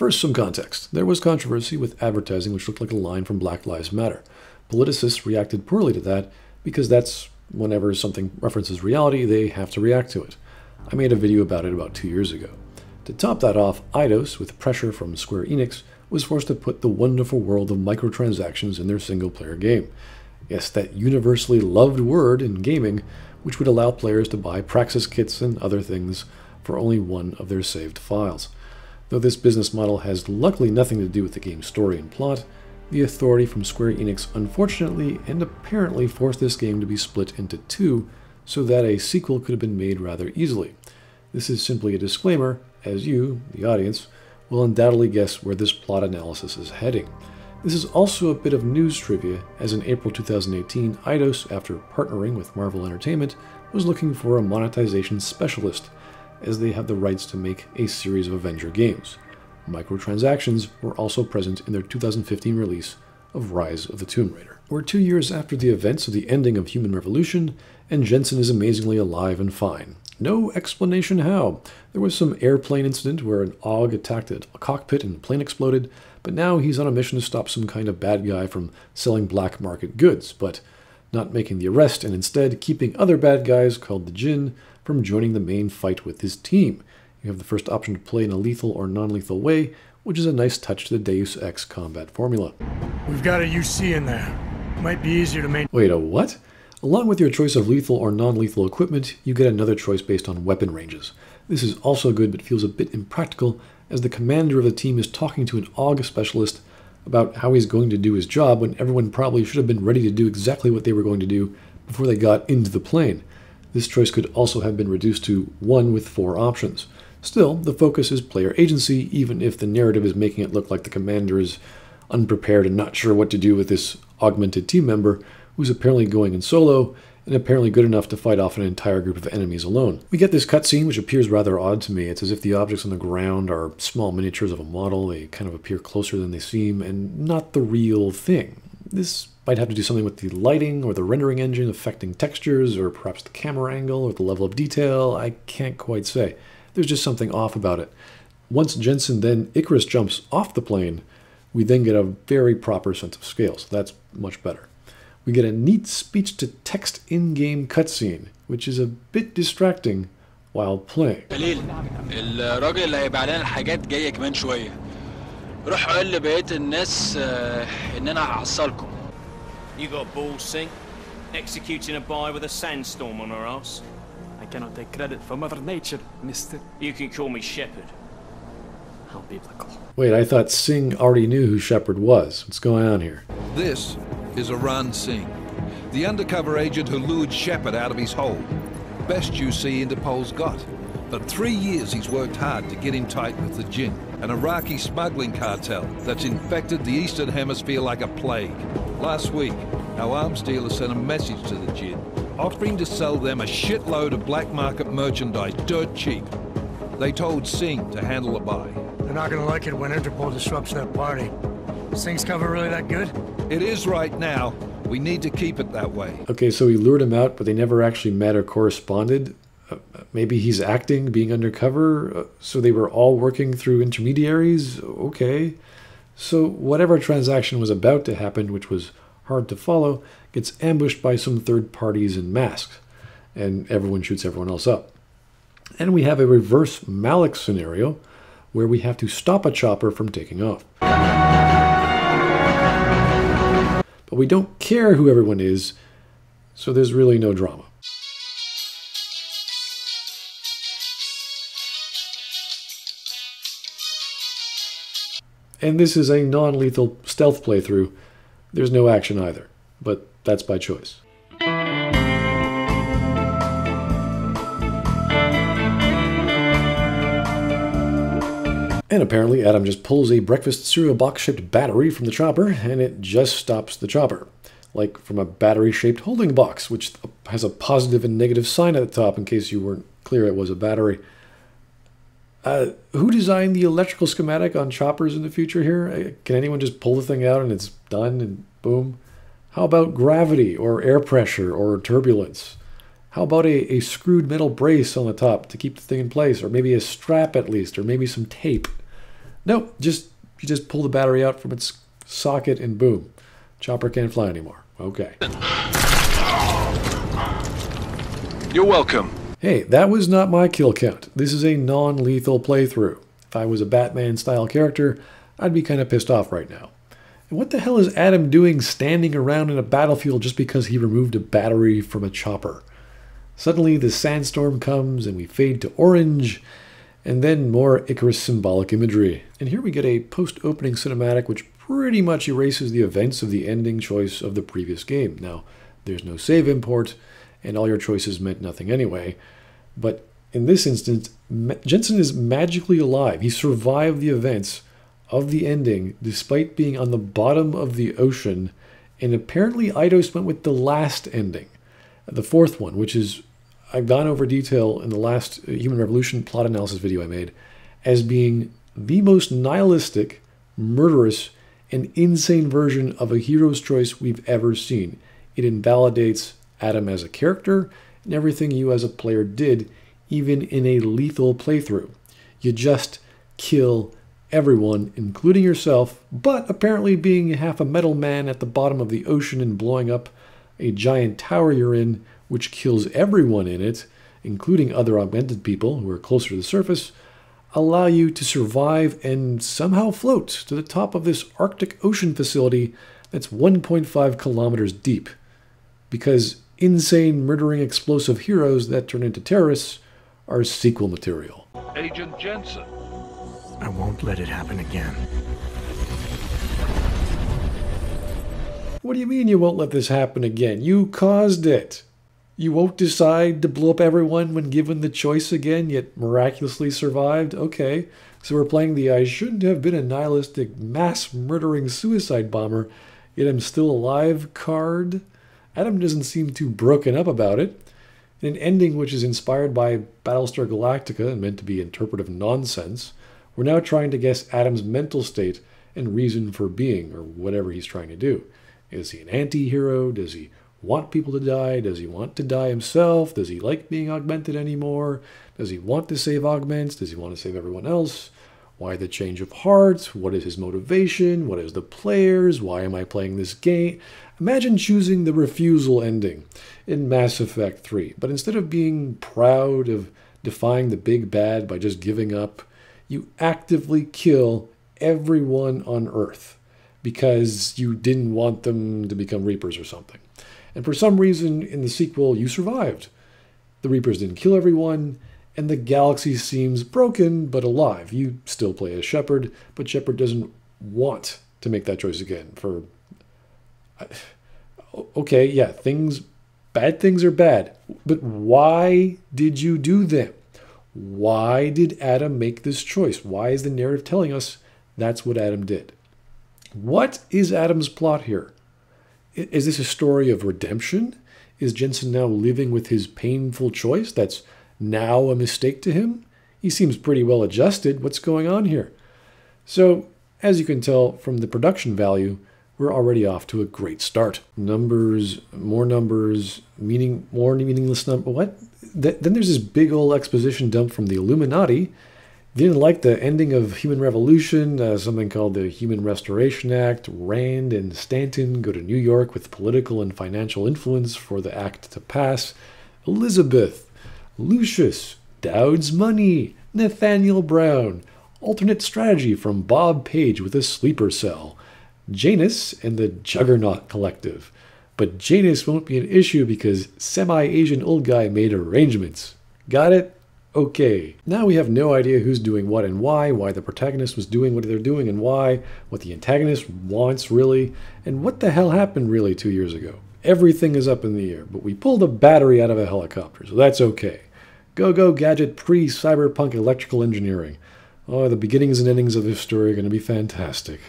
First, some context. There was controversy with advertising which looked like a line from Black Lives Matter. Politicists reacted poorly to that because that's whenever something references reality, they have to react to it. I made a video about it about two years ago. To top that off, Eidos, with pressure from Square Enix, was forced to put the wonderful world of microtransactions in their single player game. Yes, that universally loved word in gaming, which would allow players to buy Praxis kits and other things for only one of their saved files. Though this business model has luckily nothing to do with the game's story and plot, the authority from Square Enix unfortunately and apparently forced this game to be split into two so that a sequel could have been made rather easily. This is simply a disclaimer, as you, the audience, will undoubtedly guess where this plot analysis is heading. This is also a bit of news trivia, as in April 2018, Eidos, after partnering with Marvel Entertainment, was looking for a monetization specialist, as they have the rights to make a series of Avenger games. Microtransactions were also present in their 2015 release of Rise of the Tomb Raider. We're two years after the events of the ending of Human Revolution, and Jensen is amazingly alive and fine. No explanation how. There was some airplane incident where an AUG attacked a cockpit and the plane exploded, but now he's on a mission to stop some kind of bad guy from selling black market goods, but not making the arrest and instead keeping other bad guys called the Jinn from joining the main fight with his team. You have the first option to play in a lethal or non-lethal way, which is a nice touch to the Deus Ex combat formula. We've got a UC in there. Might be easier to maintain. Wait, a what? Along with your choice of lethal or non-lethal equipment, you get another choice based on weapon ranges. This is also good but feels a bit impractical as the commander of the team is talking to an AUG specialist about how he's going to do his job when everyone probably should have been ready to do exactly what they were going to do before they got into the plane. This choice could also have been reduced to one with four options. Still, the focus is player agency, even if the narrative is making it look like the commander is unprepared and not sure what to do with this augmented team member who's apparently going in solo and apparently good enough to fight off an entire group of enemies alone. We get this cutscene, which appears rather odd to me. It's as if the objects on the ground are small miniatures of a model. They kind of appear closer than they seem, and not the real thing. This might have to do something with the lighting or the rendering engine affecting textures, or perhaps the camera angle or the level of detail. I can't quite say. There's just something off about it. Once Jensen then Icarus jumps off the plane, we then get a very proper sense of scale, so that's much better. We get a neat speech to text in game cutscene, which is a bit distracting while playing. الراجل اللي هيبيع لنا الحاجات جاي كمان شويه روح قول لبقيه الناس آه، ان انا هحصلكم you got balls, Singh? Executing a buy with a sandstorm on her ass? I cannot take credit for Mother Nature, mister. You can call me Shepherd. How biblical. Wait, I thought Singh already knew who Shepard was. What's going on here? This is Aran Singh, the undercover agent who lured Shepard out of his hole. Best UC Interpol's got. But three years he's worked hard to get him tight with the Jinn, an Iraqi smuggling cartel that's infected the Eastern Hemisphere like a plague. Last week, our arms dealer sent a message to the Jinn, offering to sell them a shitload of black market merchandise dirt cheap. They told Singh to handle the buy. They're not gonna like it when Interpol disrupts that party. Singh's cover really that good? It is right now. We need to keep it that way. Okay, so he lured him out, but they never actually met or corresponded. Uh, maybe he's acting, being undercover, uh, so they were all working through intermediaries. Okay. So whatever transaction was about to happen, which was hard to follow, gets ambushed by some third parties in masks, and everyone shoots everyone else up. And we have a reverse Malik scenario where we have to stop a chopper from taking off. But we don't care who everyone is, so there's really no drama. And this is a non lethal stealth playthrough. There's no action either, but that's by choice. And apparently, Adam just pulls a breakfast cereal box shaped battery from the chopper, and it just stops the chopper. Like from a battery shaped holding box, which has a positive and negative sign at the top in case you weren't clear it was a battery. Uh, who designed the electrical schematic on choppers in the future here? Uh, Can anyone just pull the thing out and it's done and boom? How about gravity or air pressure or turbulence? How about a, a screwed metal brace on the top to keep the thing in place, or maybe a strap at least, or maybe some tape? Nope, just you just pull the battery out from its socket and boom. Chopper can't fly anymore. Okay. You're welcome. Hey, that was not my kill count. This is a non-lethal playthrough. If I was a Batman-style character, I'd be kind of pissed off right now. And what the hell is Adam doing standing around in a battlefield just because he removed a battery from a chopper? Suddenly the sandstorm comes and we fade to orange, and then more Icarus symbolic imagery. And here we get a post-opening cinematic which pretty much erases the events of the ending choice of the previous game. Now, there's no save import, and all your choices meant nothing anyway. But in this instance, Jensen is magically alive. He survived the events of the ending despite being on the bottom of the ocean, and apparently Eidos went with the last ending, the fourth one, which is I've gone over detail in the last uh, Human Revolution plot analysis video I made as being the most nihilistic, murderous, and insane version of a hero's choice we've ever seen. It invalidates Adam as a character, and everything you as a player did, even in a lethal playthrough. You just kill everyone, including yourself, but apparently being half a metal man at the bottom of the ocean and blowing up a giant tower you're in, which kills everyone in it, including other augmented people who are closer to the surface, allow you to survive and somehow float to the top of this Arctic Ocean facility that's 1.5 kilometers deep. Because insane, murdering, explosive heroes that turn into terrorists are sequel material. Agent Jensen. I won't let it happen again. What do you mean you won't let this happen again? You caused it. You won't decide to blow up everyone when given the choice again, yet miraculously survived? Okay, so we're playing the I shouldn't have been a nihilistic, mass murdering suicide bomber, yet I'm still alive card? Adam doesn't seem too broken up about it. In an ending which is inspired by Battlestar Galactica and meant to be interpretive nonsense, we're now trying to guess Adam's mental state and reason for being, or whatever he's trying to do. Is he an anti hero? Does he want people to die? Does he want to die himself? Does he like being augmented anymore? Does he want to save augments? Does he want to save everyone else? Why the change of heart? What is his motivation? What is the players? Why am I playing this game? Imagine choosing the refusal ending in Mass Effect 3, but instead of being proud of defying the big bad by just giving up, you actively kill everyone on Earth because you didn't want them to become Reapers or something. And for some reason in the sequel, you survived. The Reapers didn't kill everyone, and the galaxy seems broken but alive. You still play as Shepard, but Shepard doesn't want to make that choice again for okay, yeah, things, bad things are bad, but why did you do them? Why did Adam make this choice? Why is the narrative telling us that's what Adam did? What is Adam's plot here? Is this a story of redemption? Is Jensen now living with his painful choice that's now a mistake to him? He seems pretty well adjusted. What's going on here? So, as you can tell from the production value, we're already off to a great start. Numbers, more numbers, meaning more meaningless number. What? Th then there's this big old exposition dump from the Illuminati. Didn't like the ending of Human Revolution, uh, something called the Human Restoration Act. Rand and Stanton go to New York with political and financial influence for the act to pass. Elizabeth, Lucius, Dowd's money, Nathaniel Brown, alternate strategy from Bob Page with a sleeper cell. Janus and the Juggernaut Collective. But Janus won't be an issue because semi-Asian old guy made arrangements. Got it? Okay. Now we have no idea who's doing what and why, why the protagonist was doing what they're doing and why, what the antagonist wants really, and what the hell happened really two years ago. Everything is up in the air, but we pulled a battery out of a helicopter, so that's okay. Go Go Gadget pre-cyberpunk electrical engineering. Oh, the beginnings and endings of this story are going to be fantastic.